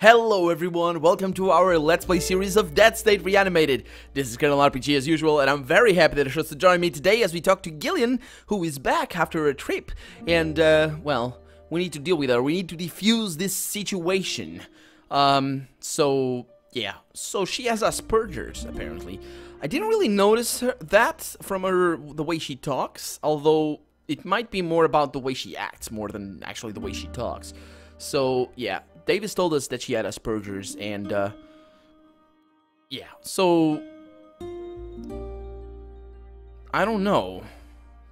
Hello everyone, welcome to our Let's Play series of Dead State Reanimated. This is Colonel RPG as usual, and I'm very happy that you chose to join me today as we talk to Gillian, who is back after a trip. And, uh, well, we need to deal with her. We need to defuse this situation. Um, so, yeah. So she has Asperger's, apparently. I didn't really notice her, that from her, the way she talks, although it might be more about the way she acts more than actually the way she talks. So, yeah, Davis told us that she had Asperger's, and, uh, yeah, so, I don't know.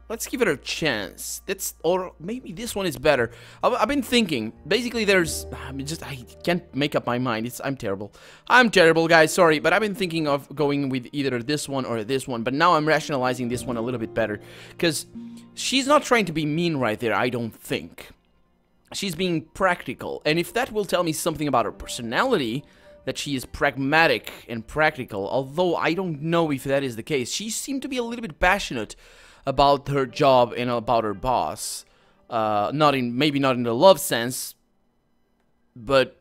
Let's give it a chance. That's, or maybe this one is better. I've, I've been thinking, basically there's, I mean, just, I can't make up my mind. It's, I'm terrible. I'm terrible, guys, sorry, but I've been thinking of going with either this one or this one, but now I'm rationalizing this one a little bit better, because she's not trying to be mean right there, I don't think she's being practical. And if that will tell me something about her personality, that she is pragmatic and practical, although I don't know if that is the case. She seemed to be a little bit passionate about her job and about her boss. Uh, not in, maybe not in the love sense, but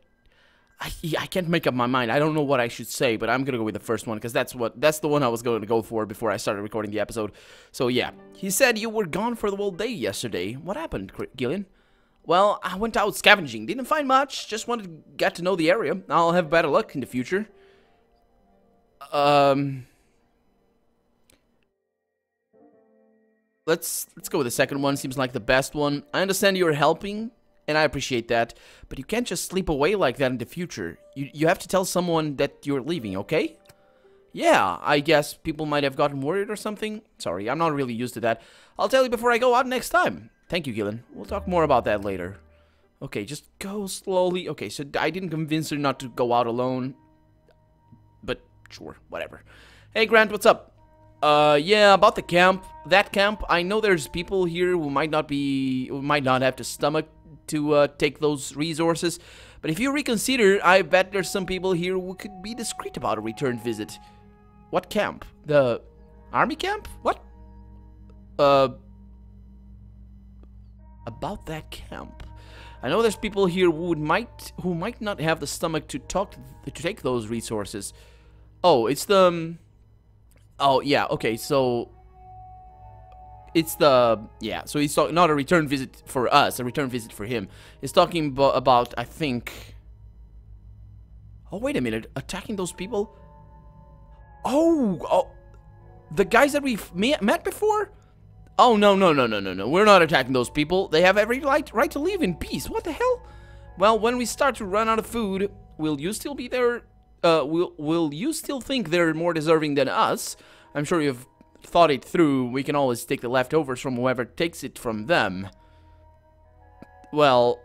I, I can't make up my mind. I don't know what I should say, but I'm gonna go with the first one because that's what that's the one I was going to go for before I started recording the episode. So yeah, he said you were gone for the whole day yesterday. What happened, Gillian? Well, I went out scavenging. Didn't find much. Just wanted to get to know the area. I'll have better luck in the future. Um... Let's let's go with the second one. Seems like the best one. I understand you're helping, and I appreciate that. But you can't just sleep away like that in the future. You, you have to tell someone that you're leaving, okay? Yeah, I guess people might have gotten worried or something. Sorry, I'm not really used to that. I'll tell you before I go out next time. Thank you, Gillian. We'll talk more about that later. Okay, just go slowly. Okay, so I didn't convince her not to go out alone. But, sure, whatever. Hey, Grant, what's up? Uh, yeah, about the camp. That camp, I know there's people here who might not be... who might not have the stomach to uh, take those resources. But if you reconsider, I bet there's some people here who could be discreet about a return visit. What camp? The army camp? What? Uh, about that camp. I know there's people here who might who might not have the stomach to talk to, to take those resources. Oh, it's the. Um, oh yeah, okay. So it's the yeah. So he's talking not a return visit for us, a return visit for him. He's talking about I think. Oh wait a minute, attacking those people. Oh, oh, the guys that we've met before. Oh, no, no, no, no, no, no. We're not attacking those people. They have every right, right to leave in peace. What the hell? Well, when we start to run out of food, will you still be there? Uh, will, will you still think they're more deserving than us? I'm sure you've thought it through. We can always take the leftovers from whoever takes it from them. Well,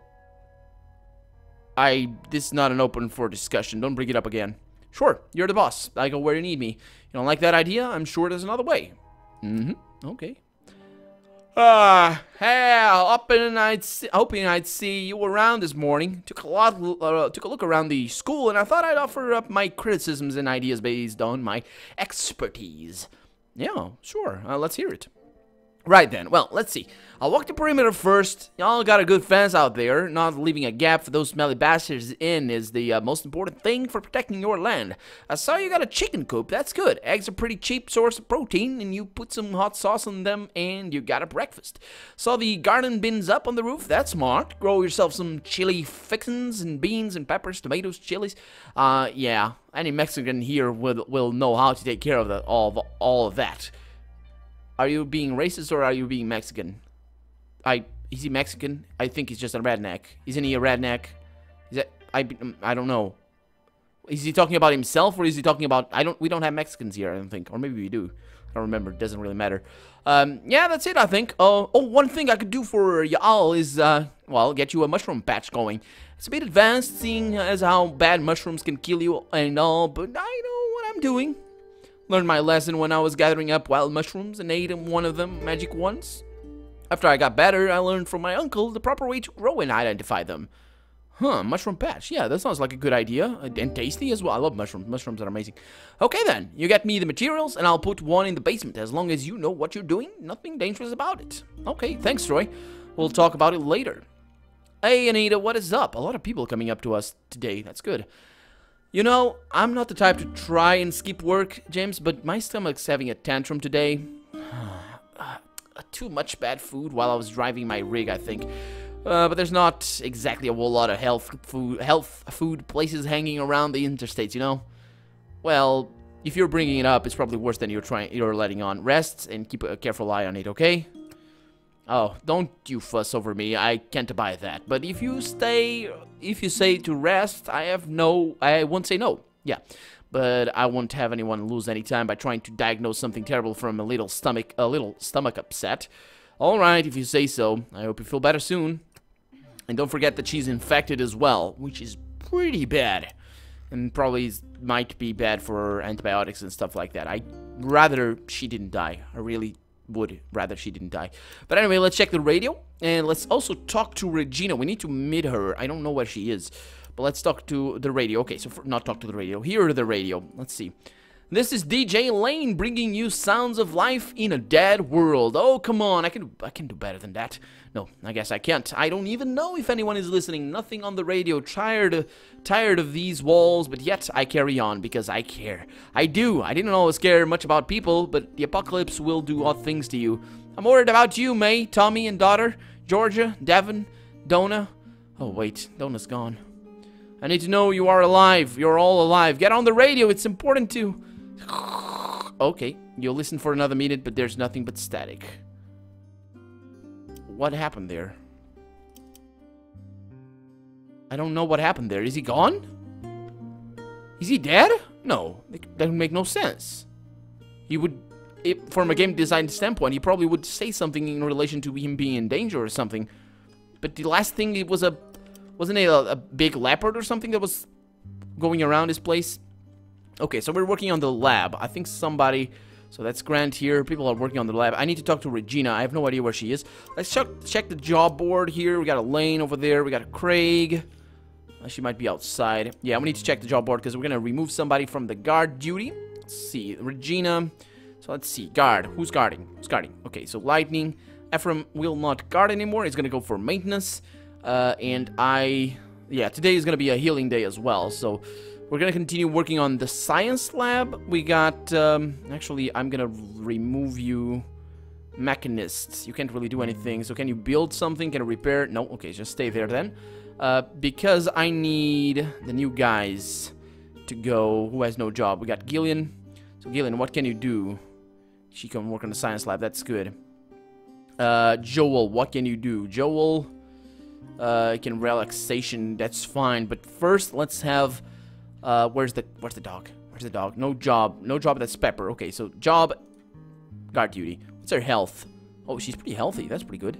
I... This is not an open for discussion. Don't bring it up again. Sure, you're the boss. I go where you need me. You don't like that idea? I'm sure there's another way. Mm-hmm. Okay. Ah, uh, hey, hoping I'd see, hoping I'd see you around this morning. Took a lot, uh, took a look around the school, and I thought I'd offer up my criticisms and ideas based on my expertise. Yeah, sure. Uh, let's hear it. Right then, well, let's see. I'll walk the perimeter first. Y'all got a good fence out there. Not leaving a gap for those smelly bastards in is the uh, most important thing for protecting your land. I saw you got a chicken coop. That's good. Eggs are pretty cheap source of protein, and you put some hot sauce on them, and you got a breakfast. Saw the garden bins up on the roof. That's smart. Grow yourself some chili fixins and beans and peppers, tomatoes, chilies. Uh, yeah. Any Mexican here will will know how to take care of the, all of, all of that. Are you being racist or are you being Mexican? I is he Mexican? I think he's just a redneck. Isn't he a redneck? Is that I I don't know. Is he talking about himself or is he talking about I don't we don't have Mexicans here, I don't think. Or maybe we do. I don't remember. It doesn't really matter. Um, yeah, that's it, I think. Uh, oh, one thing I could do for y'all is, uh, well, get you a mushroom patch going. It's a bit advanced, seeing as how bad mushrooms can kill you and all, but I know what I'm doing. Learned my lesson when I was gathering up wild mushrooms and ate one of them magic ones. After I got better, I learned from my uncle the proper way to grow and identify them. Huh, mushroom patch. Yeah, that sounds like a good idea. Uh, and tasty as well. I love mushrooms. Mushrooms are amazing. Okay then, you get me the materials and I'll put one in the basement as long as you know what you're doing. Nothing dangerous about it. Okay, thanks Troy. We'll talk about it later. Hey, Anita, what is up? A lot of people coming up to us today. That's good. You know, I'm not the type to try and skip work, James, but my stomach's having a tantrum today. uh, too much bad food while I was driving my rig, I think. Uh, but there's not exactly a whole lot of health food, health food places hanging around the interstates, you know? Well, if you're bringing it up, it's probably worse than you're trying. You're letting on. Rest and keep a careful eye on it, okay? Oh, don't you fuss over me. I can't buy that. But if you stay, if you say to rest, I have no. I won't say no. Yeah, but I won't have anyone lose any time by trying to diagnose something terrible from a little stomach, a little stomach upset. All right, if you say so. I hope you feel better soon. And don't forget that she's infected as well, which is pretty bad and probably might be bad for antibiotics and stuff like that. I'd rather she didn't die. I really would rather she didn't die. But anyway, let's check the radio and let's also talk to Regina. We need to meet her. I don't know where she is, but let's talk to the radio. Okay, so for, not talk to the radio. Here the radio. Let's see. This is DJ Lane bringing you sounds of life in a dead world. Oh, come on. I can I can do better than that. No, I guess I can't. I don't even know if anyone is listening. Nothing on the radio. Tired, tired of these walls, but yet I carry on because I care. I do. I didn't always care much about people, but the apocalypse will do odd things to you. I'm worried about you, May, Tommy, and daughter, Georgia, Devon, Donna. Oh, wait. Donna's gone. I need to know you are alive. You're all alive. Get on the radio. It's important to... Okay, you'll listen for another minute, but there's nothing but static. What happened there? I don't know what happened there. Is he gone? Is he dead? No, that doesn't make no sense. He would, it, from a game design standpoint, he probably would say something in relation to him being in danger or something. But the last thing, it was a, wasn't it a, a big leopard or something that was going around this place? Okay, so we're working on the lab. I think somebody so that's Grant here. People are working on the lab. I need to talk to Regina. I have no idea where she is. Let's check, check the job board here. We got a Lane over there. We got a Craig. Uh, she might be outside. Yeah, we need to check the job board because we're going to remove somebody from the guard duty. Let's see. Regina. So let's see. Guard. Who's guarding? Who's guarding? Okay, so Lightning. Ephraim will not guard anymore. He's going to go for maintenance. Uh, and I... Yeah, today is going to be a healing day as well. So we're gonna continue working on the science lab. We got, um, actually, I'm gonna remove you. Mechanists. You can't really do anything. So can you build something? Can you repair? No. Okay, just stay there then. Uh, because I need the new guys to go. Who has no job? We got Gillian. So Gillian, what can you do? She can work on the science lab. That's good. Uh, Joel, what can you do? Joel, uh, can relaxation. That's fine. But first, let's have uh, where's the where's the dog? Where's the dog? No job. No job. That's Pepper. Okay, so job, guard duty. What's her health? Oh, she's pretty healthy. That's pretty good.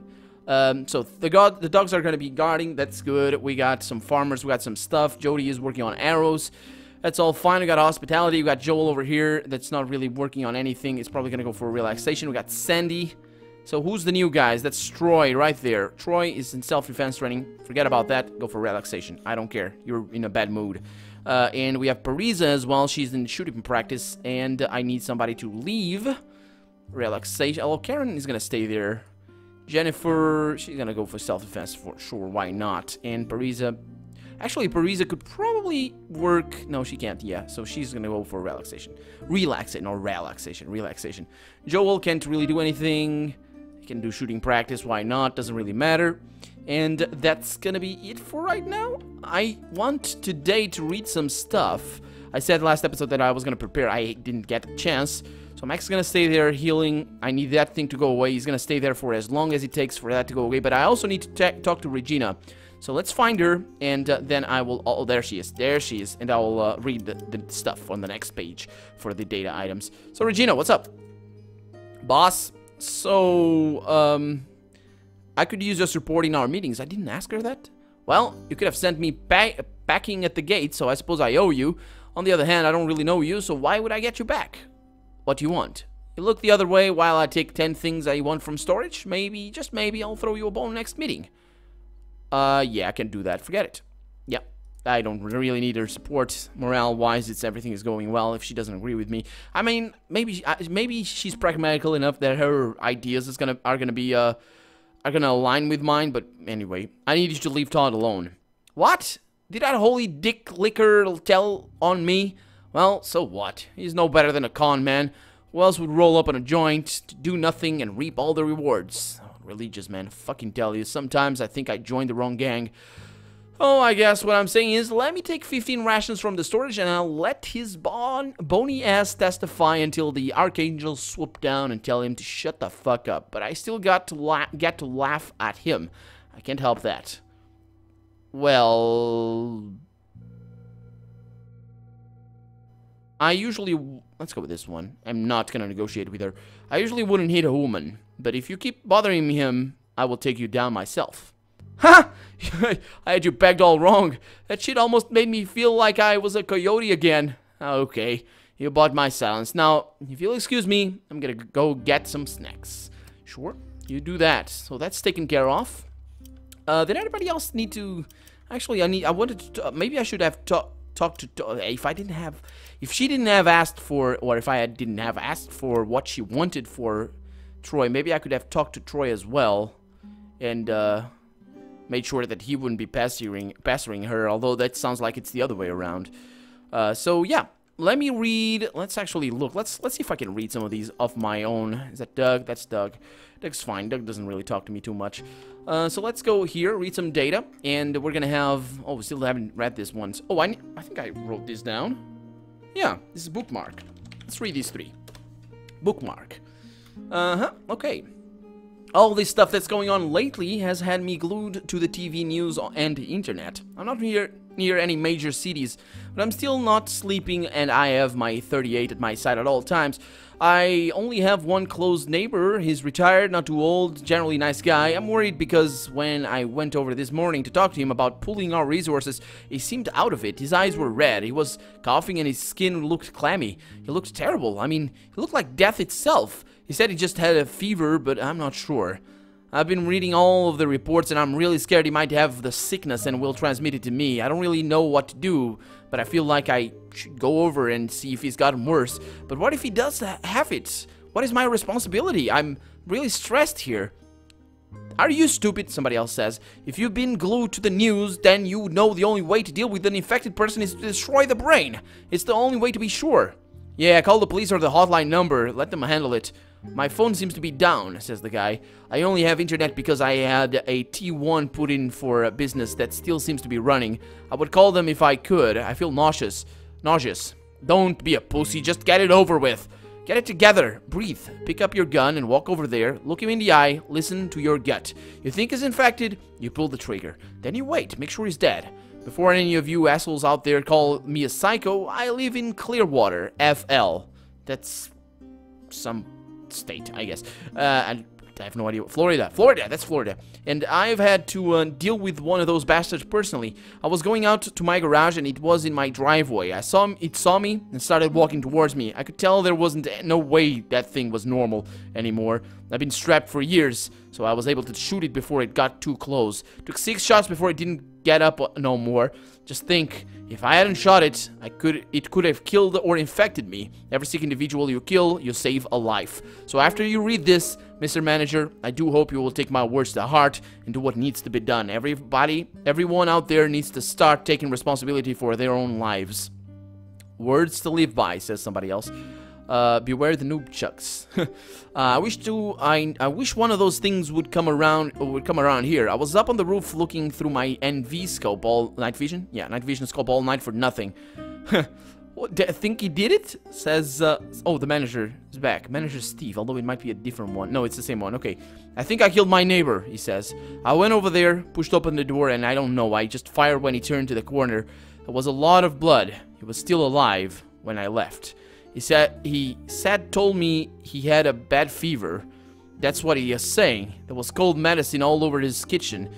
Um, so the god, the dogs are gonna be guarding. That's good. We got some farmers. We got some stuff. Jody is working on arrows. That's all fine. We got hospitality. We got Joel over here. That's not really working on anything. It's probably gonna go for relaxation. We got Sandy. So who's the new guys? That's Troy right there. Troy is in self-defense training. Forget about that. Go for relaxation. I don't care. You're in a bad mood. Uh, and we have Parisa as well. She's in shooting practice, and I need somebody to leave. Relaxation. Oh, Karen is gonna stay there. Jennifer, she's gonna go for self-defense for sure. Why not? And Parisa, actually, Parisa could probably work. No, she can't. Yeah, so she's gonna go for relaxation. Relaxation or relaxation. Relaxation. Joel can't really do anything. He can do shooting practice. Why not? Doesn't really matter. And that's gonna be it for right now. I want today to read some stuff. I said last episode that I was gonna prepare. I didn't get a chance. So Max is gonna stay there healing. I need that thing to go away. He's gonna stay there for as long as it takes for that to go away. But I also need to talk to Regina. So let's find her, and uh, then I will... Oh, there she is. There she is. And I will uh, read the, the stuff on the next page for the data items. So, Regina, what's up? Boss, so, um... I could use your support in our meetings. I didn't ask her that. Well, you could have sent me back packing at the gate, so I suppose I owe you. On the other hand, I don't really know you, so why would I get you back? What do you want? You look the other way while I take 10 things I want from storage? Maybe, just maybe, I'll throw you a bone next meeting. Uh, yeah, I can do that. Forget it. Yeah, I don't really need her support. Morale-wise, it's everything is going well if she doesn't agree with me. I mean, maybe maybe she's pragmatical enough that her ideas is gonna are gonna be, uh, are gonna align with mine, but anyway, I need you to leave Todd alone. What? Did that holy dick liquor tell on me? Well, so what? He's no better than a con man. Who else would roll up on a joint, do nothing, and reap all the rewards? Oh, religious man, fucking tell you, sometimes I think I joined the wrong gang. Oh, I guess what I'm saying is, let me take 15 rations from the storage and I'll let his bon bony ass testify until the archangel swoop down and tell him to shut the fuck up. But I still got to get to laugh at him. I can't help that. Well... I usually... Let's go with this one. I'm not gonna negotiate with her. I usually wouldn't hit a woman, but if you keep bothering him, I will take you down myself. Ha! I had you pegged all wrong. That shit almost made me feel like I was a coyote again. Okay, you bought my silence. Now, if you'll excuse me, I'm gonna go get some snacks. Sure, you do that. So that's taken care of. Uh, did anybody else need to... Actually, I need. I wanted to... Uh, maybe I should have talked talk to, to, if I didn't have if she didn't have asked for or if I didn't have asked for what she wanted for Troy maybe I could have talked to Troy as well and uh, made sure that he wouldn't be pestering, pestering her, although that sounds like it's the other way around. Uh, so yeah, let me read, let's actually look, let's let's see if I can read some of these of my own. Is that Doug? That's Doug. Doug's fine, Doug doesn't really talk to me too much. Uh, so let's go here, read some data, and we're gonna have, oh, we still haven't read this once. Oh, I, I think I wrote this down. Yeah, this is bookmark. Let's read these three. Bookmark. Uh-huh, okay. All this stuff that's going on lately has had me glued to the TV news and internet. I'm not near, near any major cities, but I'm still not sleeping and I have my 38 at my side at all times. I only have one close neighbor. He's retired, not too old, generally nice guy. I'm worried because when I went over this morning to talk to him about pooling our resources, he seemed out of it. His eyes were red, he was coughing and his skin looked clammy. He looked terrible. I mean, he looked like death itself. He said he just had a fever, but I'm not sure. I've been reading all of the reports and I'm really scared he might have the sickness and will transmit it to me. I don't really know what to do, but I feel like I should go over and see if he's gotten worse. But what if he does have it? What is my responsibility? I'm really stressed here. Are you stupid? Somebody else says. If you've been glued to the news, then you know the only way to deal with an infected person is to destroy the brain. It's the only way to be sure. Yeah, call the police or the hotline number. Let them handle it. My phone seems to be down, says the guy. I only have internet because I had a T1 put in for a business that still seems to be running. I would call them if I could. I feel nauseous. Nauseous. Don't be a pussy, just get it over with. Get it together. Breathe. Pick up your gun and walk over there. Look him in the eye. Listen to your gut. You think he's infected, you pull the trigger. Then you wait. Make sure he's dead. Before any of you assholes out there call me a psycho, I live in Clearwater, FL. That's some state, I guess. Uh, and I have no idea. What, Florida. Florida. That's Florida. And I've had to uh, deal with one of those bastards personally. I was going out to my garage and it was in my driveway. I saw it saw me and started walking towards me. I could tell there wasn't no way that thing was normal anymore. I've been strapped for years, so I was able to shoot it before it got too close. Took six shots before it didn't get up uh, no more. Just think, if I hadn't shot it, I could it could have killed or infected me. Every sick individual you kill, you save a life. So after you read this, Mr. Manager, I do hope you will take my words to heart and do what needs to be done. Everybody, everyone out there needs to start taking responsibility for their own lives. Words to live by, says somebody else. Uh, beware the noob chucks. uh, I wish to I I wish one of those things would come around would come around here. I was up on the roof looking through my NV scope all night vision. Yeah, night vision scope all night for nothing. what, think he did it? Says uh, oh the manager is back. Manager Steve, although it might be a different one. No, it's the same one. Okay. I think I killed my neighbor, he says. I went over there, pushed open the door, and I don't know. I just fired when he turned to the corner. There was a lot of blood. He was still alive when I left. He said he said told me he had a bad fever. That's what he is saying. There was cold medicine all over his kitchen.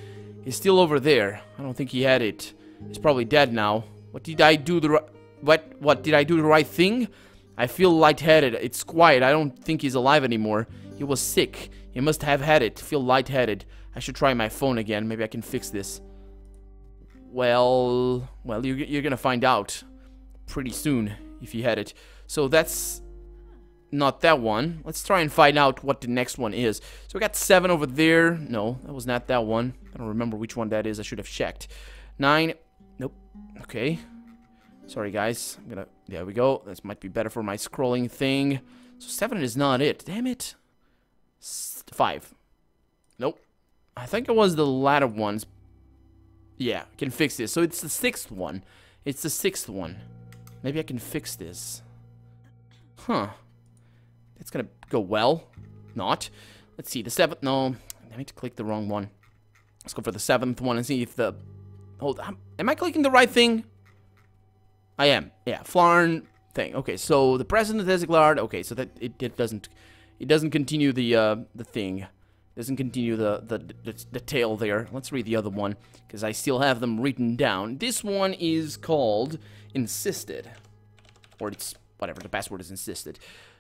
He's still over there. I don't think he had it. He's probably dead now. What did I do the what what did I do the right thing? I feel lightheaded. It's quiet. I don't think he's alive anymore. He was sick. He must have had it. Feel lightheaded. I should try my phone again. Maybe I can fix this. Well, well, you're, you're gonna find out pretty soon if he had it. So that's not that one. Let's try and find out what the next one is. So we got seven over there. No, that was not that one. I don't remember which one that is. I should have checked. Nine. Nope. Okay. Sorry, guys. I'm gonna... There we go. This might be better for my scrolling thing. So seven is not it. Damn it. Five. Nope. I think it was the latter ones. Yeah, I can fix this. So it's the sixth one. It's the sixth one. Maybe I can fix this. Huh. That's gonna go well. Not. Let's see, the seventh, no. I need to click the wrong one. Let's go for the seventh one and see if the... Hold, am I clicking the right thing? I am. Yeah, Flarn thing. Okay, so the president is declared. Okay, so that it, it doesn't it doesn't continue the uh, the thing. It doesn't continue the, the the the tail there. Let's read the other one because I still have them written down. This one is called insisted, or it's whatever. The password is insisted.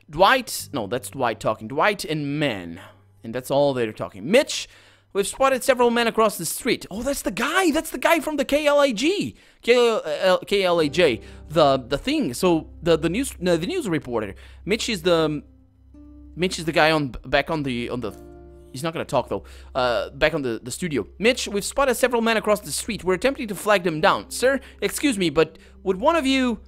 Dwight, no, that's Dwight talking. Dwight and men, and that's all they're talking. Mitch We've spotted several men across the street. Oh, that's the guy. That's the guy from the KLAG. KLAJ. The the thing. So the the news no, the news reporter. Mitch is the Mitch is the guy on back on the on the He's not gonna talk though. Uh, back on the, the studio. Mitch, we've spotted several men across the street. We're attempting to flag them down. Sir, excuse me, but would one of you...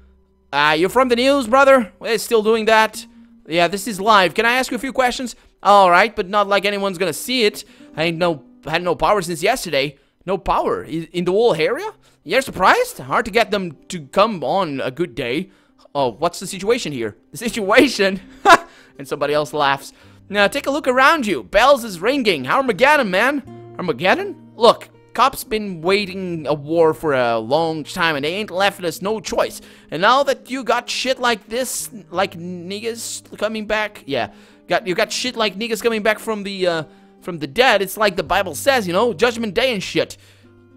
Uh, you're from the news, brother? We're still doing that? Yeah, this is live. Can I ask you a few questions? Alright, but not like anyone's gonna see it. I ain't no had no power since yesterday. No power in the whole area? You're surprised? Hard to get them to come on a good day. Oh, what's the situation here? The situation? and somebody else laughs. Now take a look around you. Bells is ringing. Armageddon, man. Armageddon? Look, cops been waiting a war for a long time and they ain't left us no choice. And now that you got shit like this, like niggas coming back, yeah, got you got shit like niggas coming back from the uh, from the dead, it's like the Bible says, you know, Judgment Day and shit.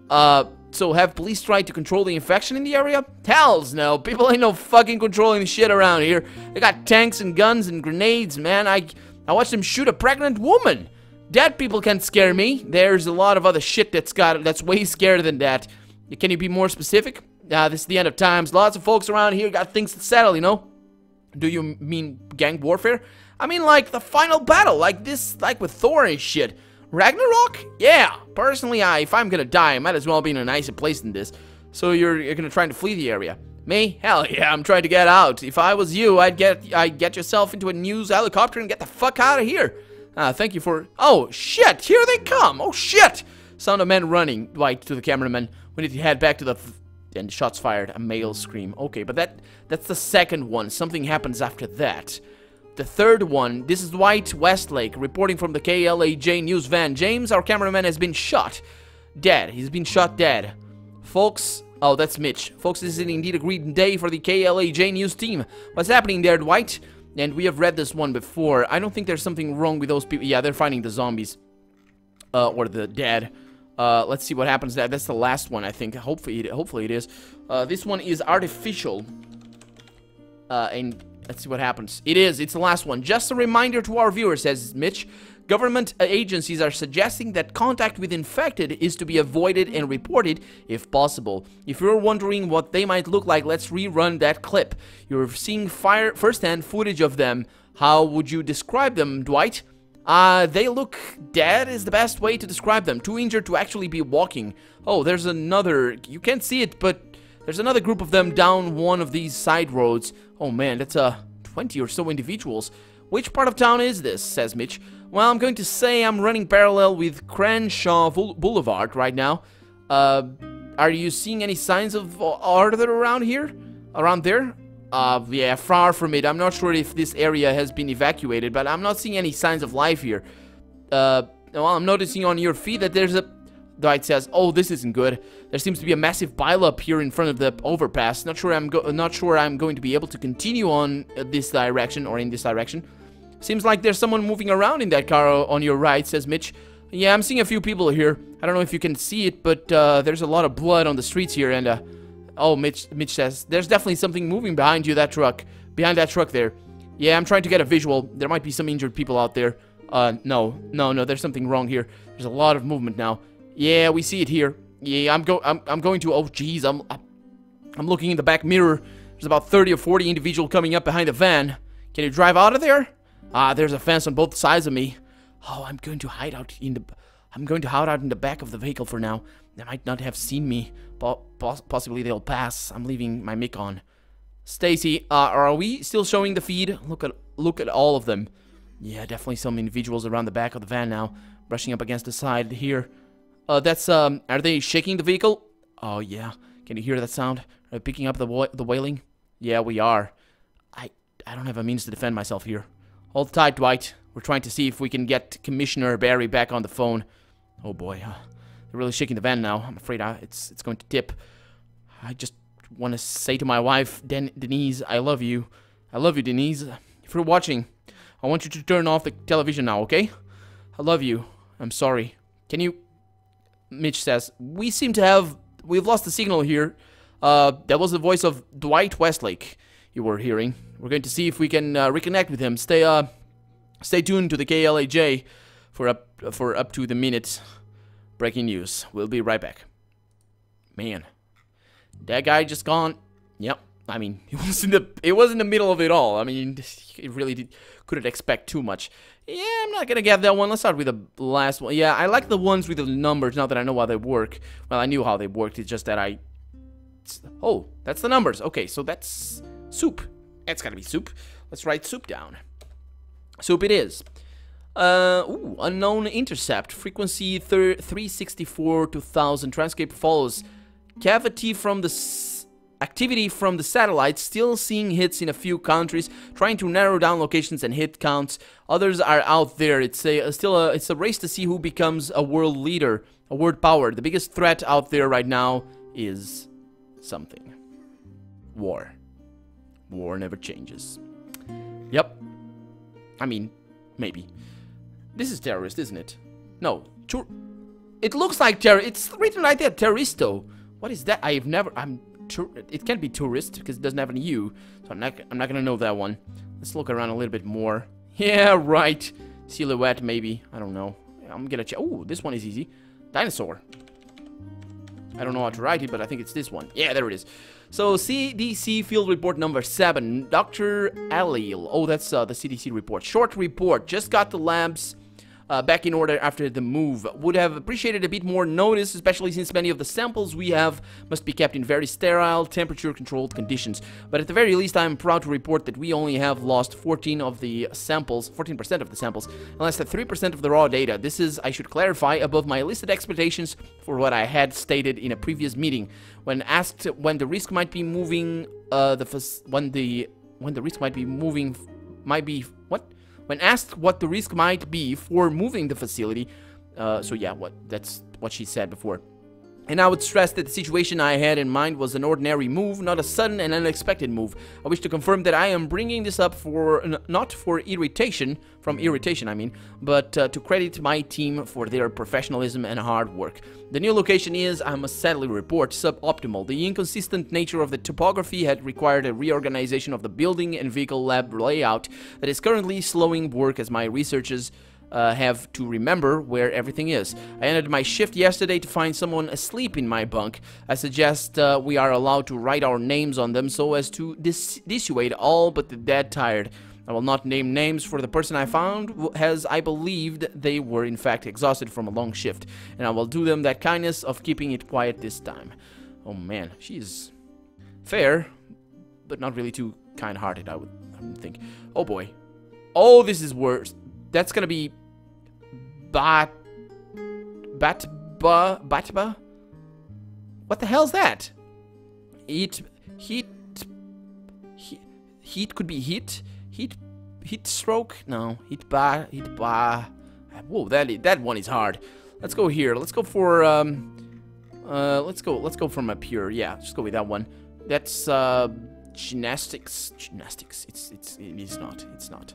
Uh, so have police tried to control the infection in the area? Hells no, people ain't no fucking controlling shit around here. They got tanks and guns and grenades, man. I, I watched them shoot a pregnant woman. Dead people can't scare me. There's a lot of other shit that's got that's way scarier than that. Can you be more specific? Uh, this is the end of times. Lots of folks around here got things to settle, you know? Do you mean gang warfare? I mean, like, the final battle, like this, like with Thor and shit. Ragnarok? Yeah. Personally, I, if I'm gonna die, I might as well be in a nicer place than this. So you're, you're gonna try to flee the area. Me? Hell yeah, I'm trying to get out. If I was you, I'd get, I'd get yourself into a news helicopter and get the fuck out of here. Uh, thank you for, oh shit, here they come. Oh shit. Sound of men running, Dwight to the cameraman. We need to head back to the, and shots fired, a male scream. Okay, but that, that's the second one. Something happens after that. The third one, this is Dwight Westlake reporting from the KLAJ news van. James, our cameraman, has been shot. Dead. He's been shot dead. Folks, oh, that's Mitch. Folks, this is indeed a great day for the KLAJ news team. What's happening there, Dwight? And we have read this one before. I don't think there's something wrong with those people. Yeah, they're finding the zombies. Uh, or the dead. Uh, let's see what happens there. That's the last one, I think. Hopefully, it, hopefully it is. Uh, this one is artificial. Uh, and Let's see what happens. It is. It's the last one. Just a reminder to our viewers, says Mitch. Government agencies are suggesting that contact with infected is to be avoided and reported if possible. If you're wondering what they might look like, let's rerun that clip. You're seeing fire first-hand footage of them. How would you describe them, Dwight? Uh, they look dead is the best way to describe them. Too injured to actually be walking. Oh, there's another... You can't see it, but there's another group of them down one of these side roads. Oh man, that's uh, 20 or so individuals. Which part of town is this, says Mitch. Well, I'm going to say I'm running parallel with Crenshaw Boulevard right now. Uh, are you seeing any signs of order around here? Around there? Uh, yeah, far from it. I'm not sure if this area has been evacuated, but I'm not seeing any signs of life here. Uh, well, I'm noticing on your feed that there's a Dwight says, "Oh, this isn't good. There seems to be a massive pileup here in front of the overpass. Not sure I'm not sure I'm going to be able to continue on uh, this direction or in this direction. Seems like there's someone moving around in that car on your right," says Mitch. "Yeah, I'm seeing a few people here. I don't know if you can see it, but uh, there's a lot of blood on the streets here and uh, oh, Mitch Mitch says, "There's definitely something moving behind you that truck. Behind that truck there." Yeah, I'm trying to get a visual. There might be some injured people out there. Uh, no, no, no, there's something wrong here. There's a lot of movement now. Yeah, we see it here. Yeah, I'm go I'm I'm going to oh jeez, I'm I'm looking in the back mirror. There's about 30 or 40 individual coming up behind the van. Can you drive out of there? Ah, there's a fence on both sides of me. Oh, I'm going to hide out in the... I'm going to hide out in the back of the vehicle for now. They might not have seen me. Po possibly they'll pass. I'm leaving my mic on. Stacy, uh, are we still showing the feed? Look at look at all of them. Yeah, definitely some individuals around the back of the van now, brushing up against the side here. Uh, that's um, are they shaking the vehicle? Oh yeah, can you hear that sound? Are picking up the the wailing? Yeah, we are. I I don't have a means to defend myself here. Hold tight, Dwight. We're trying to see if we can get Commissioner Barry back on the phone. Oh boy, uh, they're really shaking the van now. I'm afraid I, it's it's going to tip. I just want to say to my wife, Den Denise, I love you. I love you, Denise. If you're watching, I want you to turn off the television now, okay? I love you. I'm sorry. Can you... Mitch says, we seem to have... We've lost the signal here. Uh, that was the voice of Dwight Westlake you were hearing. We're going to see if we can uh, reconnect with him. Stay, uh... Stay tuned to the KLAJ for up, for up to the minute breaking news. We'll be right back. Man. That guy just gone. Yep. I mean, it was in the it was in the middle of it all. I mean, it really did, couldn't expect too much. Yeah, I'm not gonna get that one. Let's start with the last one. Yeah, I like the ones with the numbers now that I know how they work. Well, I knew how they worked. It's just that I. Oh, that's the numbers. Okay, so that's soup. That's gotta be soup. Let's write soup down. Soup it is. Uh, ooh, unknown intercept. Frequency 364 2000. Transcape follows. Cavity from the activity from the satellite, still seeing hits in a few countries, trying to narrow down locations and hit counts. Others are out there. It's a still a it's a race to see who becomes a world leader, a world power. The biggest threat out there right now is something. War. War never changes. Yep. I mean, maybe. This is terrorist, isn't it? No. It looks like terror. It's written right there, terroristo. What is that? I've never. I'm. It can't be tourist because it doesn't have an U. So I'm not. I'm not gonna know that one. Let's look around a little bit more. Yeah, right. Silhouette, maybe. I don't know. I'm gonna check. Oh, this one is easy. Dinosaur. I don't know how to write it, but I think it's this one. Yeah, there it is. So, CDC field report number 7. Dr. Alil. Oh, that's uh, the CDC report. Short report. Just got the labs uh, back in order after the move. Would have appreciated a bit more notice, especially since many of the samples we have must be kept in very sterile, temperature-controlled conditions. But at the very least, I am proud to report that we only have lost 14 of the samples, 14% of the samples, and less than 3% of the raw data. This is, I should clarify, above my listed expectations for what I had stated in a previous meeting. When asked when the risk might be moving, uh, the when the when the risk might be moving, might be what? When asked what the risk might be for moving the facility, uh, so yeah, what that's what she said before. And I would stress that the situation I had in mind was an ordinary move, not a sudden and unexpected move. I wish to confirm that I am bringing this up for not for irritation, from irritation I mean, but uh, to credit my team for their professionalism and hard work. The new location is, I must sadly report, suboptimal. The inconsistent nature of the topography had required a reorganization of the building and vehicle lab layout that is currently slowing work as my researchers uh, have to remember where everything is. I ended my shift yesterday to find someone asleep in my bunk. I suggest uh, we are allowed to write our names on them so as to dis dissuade all but the dead tired. I will not name names for the person I found, as I believed they were in fact exhausted from a long shift, and I will do them that kindness of keeping it quiet this time. Oh man, she's fair, but not really too kind-hearted, I would, I would think. Oh boy. Oh, this is worse. That's gonna be Bat... Batba... Batba? What the hell's that? Heat... Heat... Heat... Heat could be heat? Heat... Heat stroke? No. Heat ba... Heat ba... Whoa, that, that one is hard. Let's go here. Let's go for, um... Uh, let's go, let's go from up here. Yeah, just go with that one. That's, uh... Gymnastics. Gymnastics. It's, it's, it is not. It's not.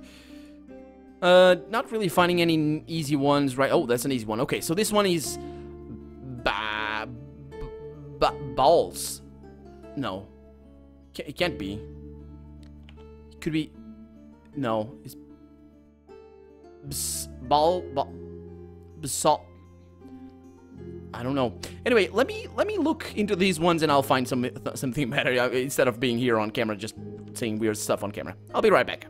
Uh, not really finding any easy ones, right? Oh, that's an easy one. Okay, so this one is... Ba... ba balls. No. It can't be. It could be... No. It's... Bs ball... Ball... Basalt... I don't know. Anyway, let me let me look into these ones and I'll find some something better uh, instead of being here on camera just saying weird stuff on camera. I'll be right back.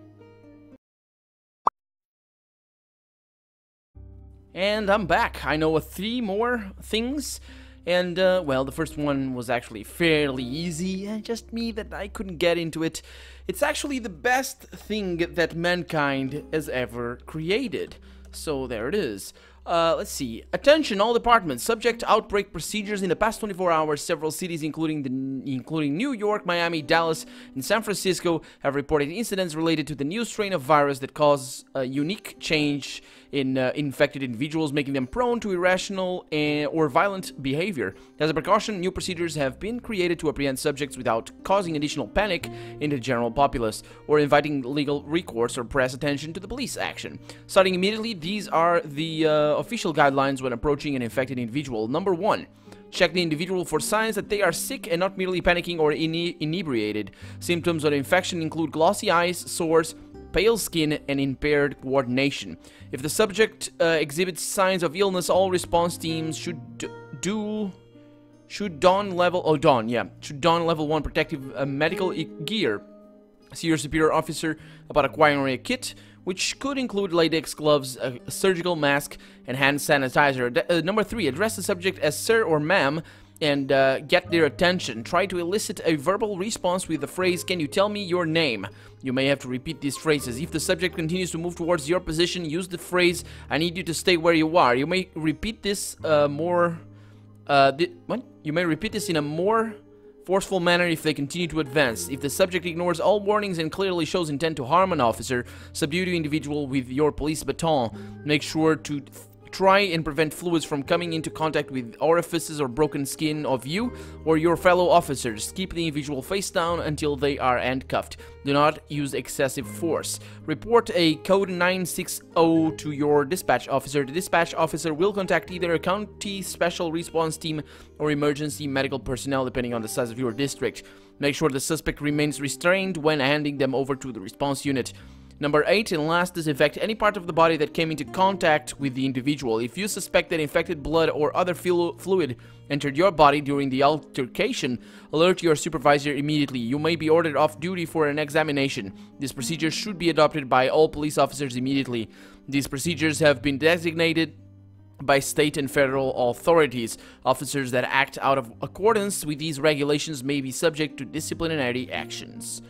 And I'm back. I know three more things. And, uh, well, the first one was actually fairly easy, just me that I couldn't get into it. It's actually the best thing that mankind has ever created. So there it is. Uh, let's see. Attention, all departments. Subject outbreak procedures in the past 24 hours. Several cities, including the, including New York, Miami, Dallas, and San Francisco, have reported incidents related to the new strain of virus that causes a unique change in uh, infected individuals, making them prone to irrational uh, or violent behavior. As a precaution, new procedures have been created to apprehend subjects without causing additional panic in the general populace or inviting legal recourse or press attention to the police action. Starting immediately, these are the uh, official guidelines when approaching an infected individual. Number one, Check the individual for signs that they are sick and not merely panicking or inebriated. Symptoms of infection include glossy eyes, sores, pale skin, and impaired coordination. If the subject uh, exhibits signs of illness, all response teams should do should don level oh don yeah should don level one protective uh, medical gear. See your superior officer about acquiring a kit, which could include latex gloves, a, surgical mask, and hand sanitizer. D uh, number three, address the subject as sir or ma'am and uh, get their attention. Try to elicit a verbal response with the phrase, Can you tell me your name? You may have to repeat these phrases. If the subject continues to move towards your position, use the phrase, I need you to stay where you are. You may repeat this uh, more... Uh, what? You may repeat this in a more forceful manner if they continue to advance. If the subject ignores all warnings and clearly shows intent to harm an officer, subdue the individual with your police baton. Make sure to Try and prevent fluids from coming into contact with orifices or broken skin of you or your fellow officers. Keep the individual face down until they are handcuffed. Do not use excessive force. Report a code 960 to your dispatch officer. The dispatch officer will contact either a county special response team or emergency medical personnel depending on the size of your district. Make sure the suspect remains restrained when handing them over to the response unit. Number 8, and last, disinfect any part of the body that came into contact with the individual. If you suspect that infected blood or other fluid entered your body during the altercation, alert your supervisor immediately. You may be ordered off duty for an examination. This procedure should be adopted by all police officers immediately. These procedures have been designated by state and federal authorities. Officers that act out of accordance with these regulations may be subject to disciplinary actions.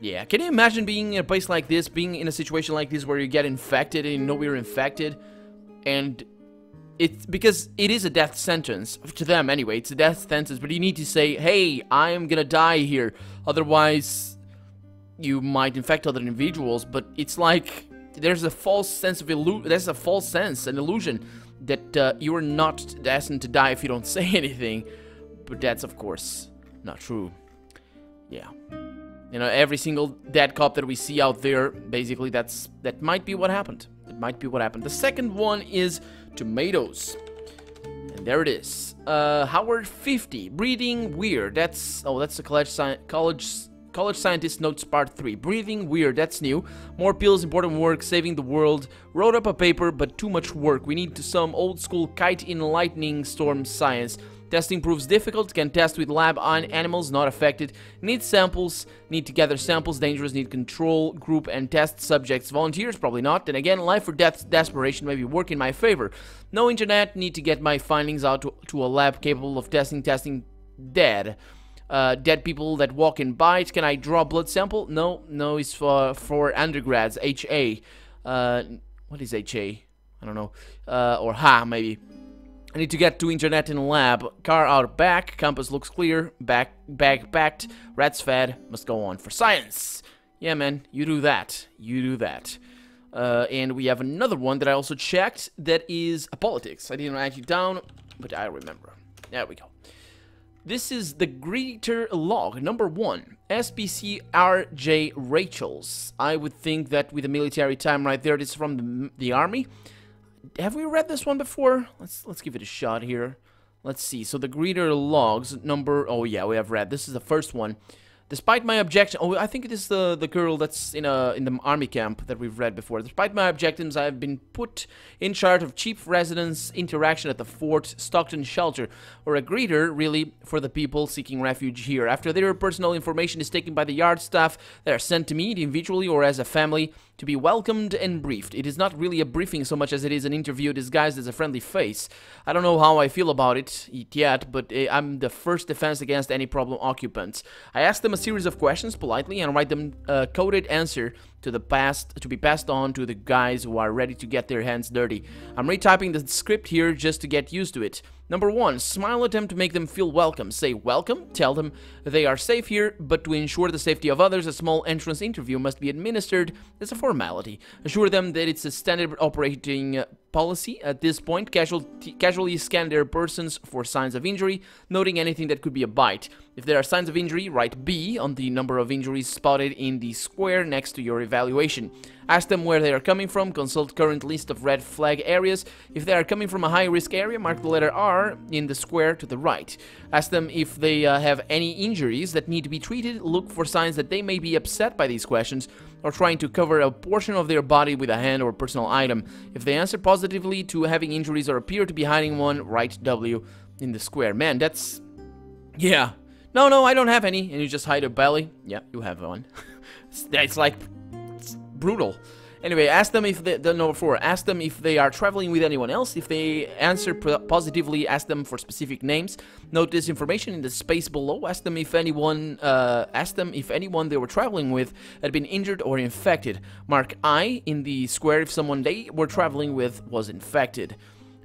Yeah, can you imagine being in a place like this, being in a situation like this where you get infected and you know you're infected, and it's because it is a death sentence to them anyway. It's a death sentence, but you need to say, "Hey, I am gonna die here," otherwise you might infect other individuals. But it's like there's a false sense of illusion. There's a false sense, an illusion that uh, you are not destined to die if you don't say anything. But that's of course not true. Yeah. You know, every single dead cop that we see out there, basically that's that might be what happened. It might be what happened. The second one is tomatoes. And there it is. Uh, Howard 50, breathing weird. That's oh, that's the college sci college college scientist notes part 3. Breathing weird, that's new. More pills, important work, saving the world. Wrote up a paper, but too much work. We need to some old school kite in lightning storm science. Testing proves difficult, can test with lab on animals not affected, need samples, need to gather samples, dangerous, need control group and test subjects, volunteers probably not, then again, life or death desperation maybe work in my favor. No internet, need to get my findings out to, to a lab capable of testing, testing dead. Uh, dead people that walk and bite, can I draw blood sample? No, no, it's for, for undergrads, HA. Uh, what is HA? I don't know. Uh, or HA, maybe. I need to get to internet in lab. Car out back. Compass looks clear. Back, bag packed. Rats fed. Must go on for science. Yeah, man. You do that. You do that. Uh, and we have another one that I also checked that is a politics. I didn't write it down, but I remember. There we go. This is the greeter log, number one. SPC RJ Rachel's. I would think that with the military time right there, this is from the, the army have we read this one before? Let's let's give it a shot here. Let's see. So the greeter logs number. Oh yeah, we have read. This is the first one. Despite my objection, oh, I think it is the the girl that's in a in the army camp that we've read before. Despite my objections, I have been put in charge of chief residence interaction at the Fort Stockton shelter, or a greeter, really, for the people seeking refuge here. After their personal information is taken by the yard staff, they are sent to me individually or as a family to be welcomed and briefed. It is not really a briefing so much as it is an interview disguised as a friendly face. I don't know how I feel about it yet, but uh, I'm the first defense against any problem occupants. I ask them a series of questions politely and write them a coded answer to the past to be passed on to the guys who are ready to get their hands dirty. I'm retyping the script here just to get used to it. Number one, smile at them to make them feel welcome. Say welcome, tell them they are safe here, but to ensure the safety of others, a small entrance interview must be administered as a formality. Assure them that it's a standard operating uh, policy. At this point, casually scan their persons for signs of injury, noting anything that could be a bite. If there are signs of injury, write B on the number of injuries spotted in the square next to your evaluation. Ask them where they are coming from, consult current list of red flag areas. If they are coming from a high-risk area, mark the letter R in the square to the right. Ask them if they uh, have any injuries that need to be treated, look for signs that they may be upset by these questions, or trying to cover a portion of their body with a hand or personal item. If they answer positively to having injuries or appear to be hiding one, write W in the square. Man, that's... Yeah. No, no, I don't have any. And you just hide a belly. Yeah, you have one. it's like... It's brutal. Anyway, ask them if they, the number four, ask them if they are traveling with anyone else. If they answer positively, ask them for specific names. Note this information in the space below. Ask them if anyone, uh, ask them if anyone they were traveling with had been injured or infected. Mark I in the square if someone they were traveling with was infected.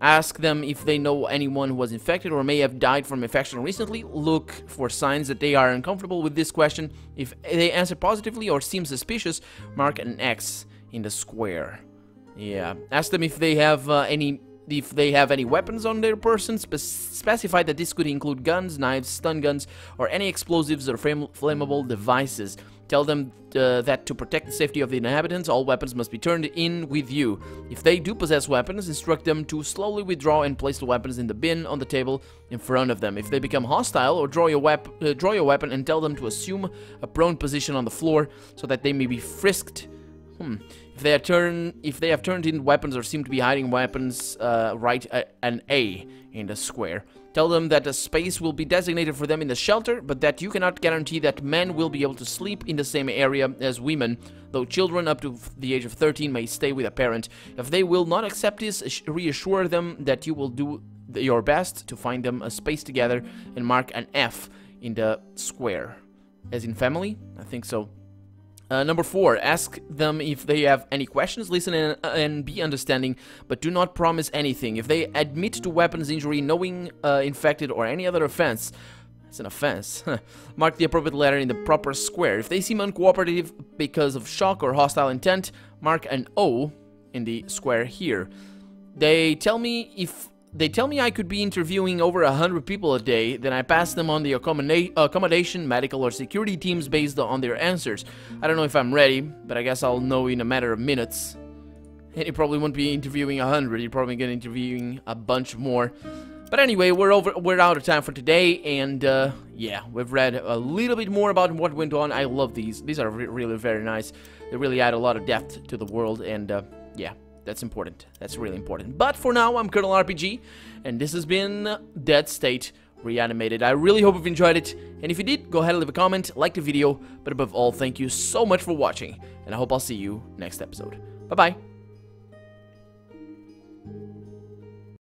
Ask them if they know anyone who was infected or may have died from infection recently. Look for signs that they are uncomfortable with this question. If they answer positively or seem suspicious, mark an X in the square. Yeah. Ask them if they have uh, any if they have any weapons on their person, spe specify that this could include guns, knives, stun guns, or any explosives or flammable devices. Tell them uh, that to protect the safety of the inhabitants, all weapons must be turned in with you. If they do possess weapons, instruct them to slowly withdraw and place the weapons in the bin on the table in front of them. If they become hostile, or draw your, uh, draw your weapon and tell them to assume a prone position on the floor so that they may be frisked Hmm. If they, turn, if they have turned in weapons or seem to be hiding weapons, uh, write a, an A in the square. Tell them that a space will be designated for them in the shelter, but that you cannot guarantee that men will be able to sleep in the same area as women, though children up to the age of 13 may stay with a parent. If they will not accept this, reassure them that you will do your best to find them a space together and mark an F in the square. As in family? I think so. Uh, number four, ask them if they have any questions, listen and, uh, and, be understanding, but do not promise anything. If they admit to weapons injury, knowing uh, infected, or any other offense, it's an offense. Mark the appropriate letter in the proper square. If they seem uncooperative because of shock or hostile intent, mark an O in the square here. They tell me if they tell me I could be interviewing over a hundred people a day, then I pass them on the accommodation, medical, or security teams based on their answers. I don't know if I'm ready, but I guess I'll know in a matter of minutes. And you probably won't be interviewing a hundred, you're probably gonna interviewing a bunch more. But anyway, we're over. We're out of time for today, and uh, yeah, we've read a little bit more about what went on. I love these. These are re really very nice. They really add a lot of depth to the world, and uh, yeah, that's important. That's really important. But for now, I'm Colonel RPG, and this has been Dead State Reanimated. I really hope you've enjoyed it, and if you did, go ahead and leave a comment, like the video, but above all, thank you so much for watching, and I hope I'll see you next episode. Bye-bye.